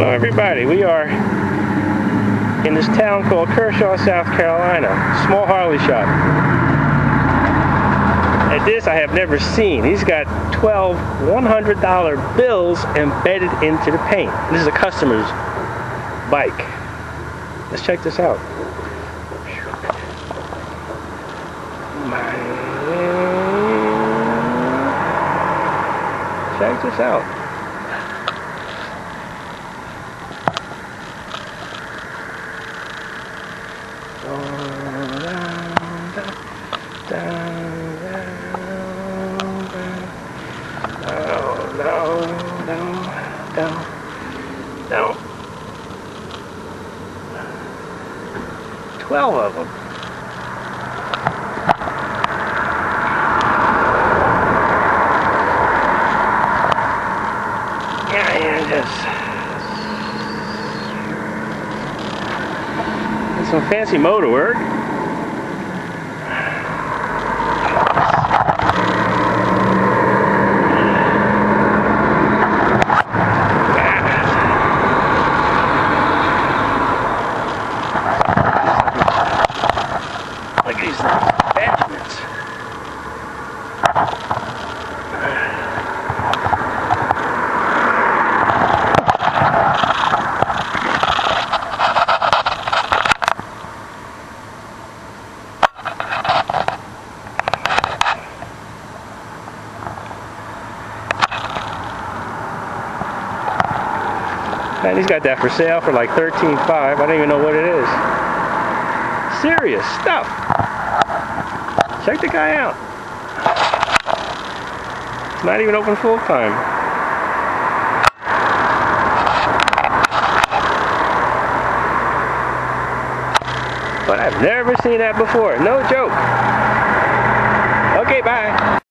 Hello everybody, we are in this town called Kershaw, South Carolina. Small Harley shop. And this I have never seen. He's got 12 $100 bills embedded into the paint. This is a customer's bike. Let's check this out. Check this out. No, no, no, no. Twelve of them. Yeah, yeah, just. Some fancy motor work. At these attachments. Man, he's got that for sale for like $13.5. I don't even know what it is. Serious stuff. Check the guy out. It's not even open full time. But I've never seen that before. No joke. Okay, bye.